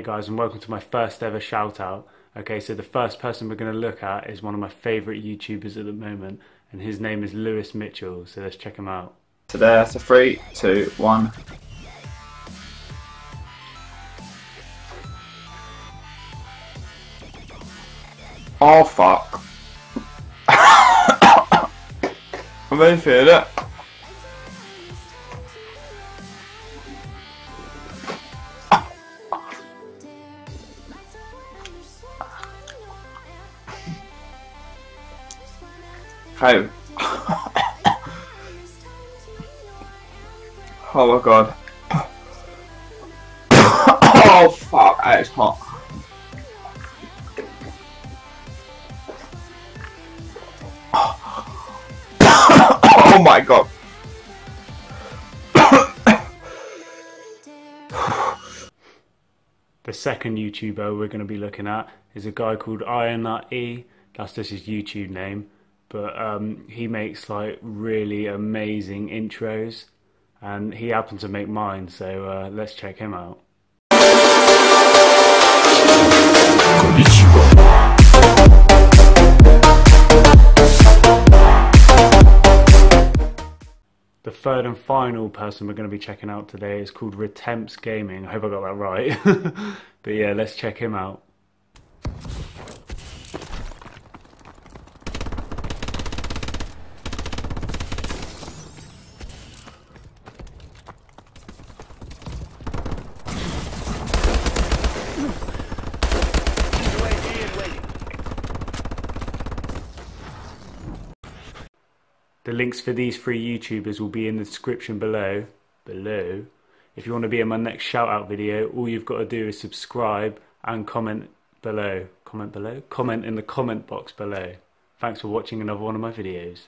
guys and welcome to my first ever shout out. Okay, so the first person we're going to look at is one of my favourite YouTubers at the moment and his name is Louis Mitchell, so let's check him out. So there's a three, two, one. Oh fuck. I'm really feel it. Hey. oh my god. oh fuck, that is hot. oh my god. the second YouTuber we're going to be looking at is a guy called Ironut E. That's just his YouTube name. But um, he makes like really amazing intros and he happened to make mine, so uh, let's check him out. The third and final person we're going to be checking out today is called RetempZ Gaming. I hope I got that right. but yeah, let's check him out. The links for these three YouTubers will be in the description below. Below. If you want to be in my next shout out video, all you've got to do is subscribe and comment below. Comment below? Comment in the comment box below. Thanks for watching another one of my videos.